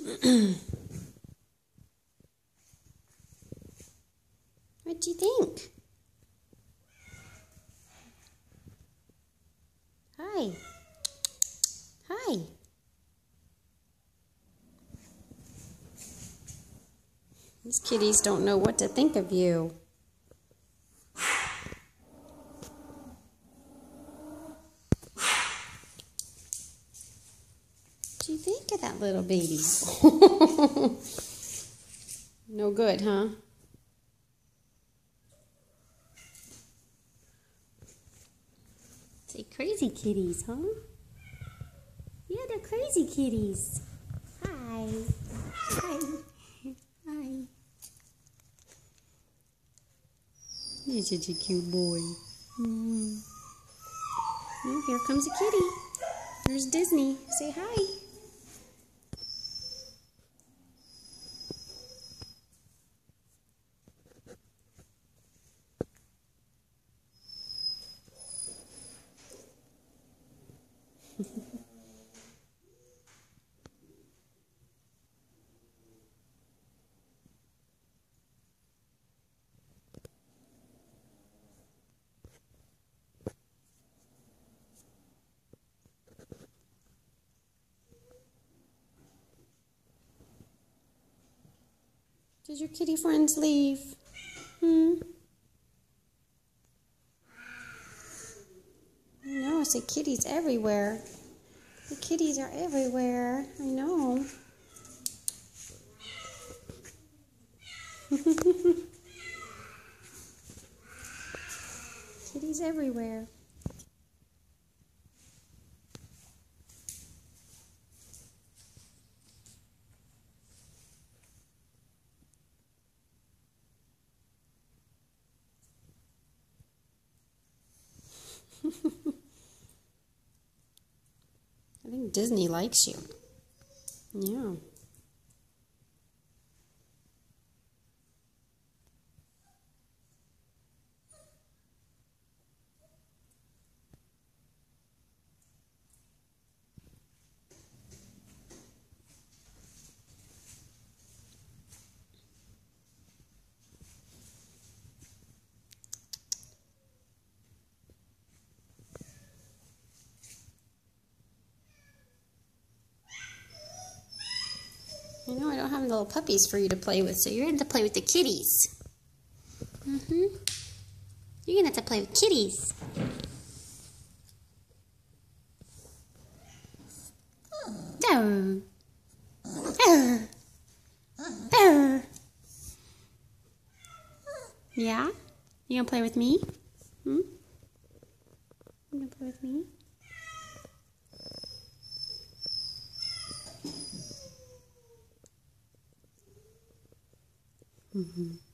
what do you think? Hi. Hi. These kitties don't know what to think of you. What do you think of that little baby? no good, huh? Say crazy kitties, huh? Yeah, they're crazy kitties. Hi. Hi. Hi. You're such a cute boy. Mm. Oh, here comes a kitty. Here's Disney. Say hi. Did your kitty friends leave? Hmm? I know, I see kitties everywhere. The kitties are everywhere. I know. kitties everywhere. I think Disney likes you. Yeah. I know I don't have little puppies for you to play with, so you're going to play with the kitties. Mm-hmm. You're going to have to play with kitties. Yeah? You gonna play with me? Hmm? You gonna play with me? Mm-hmm.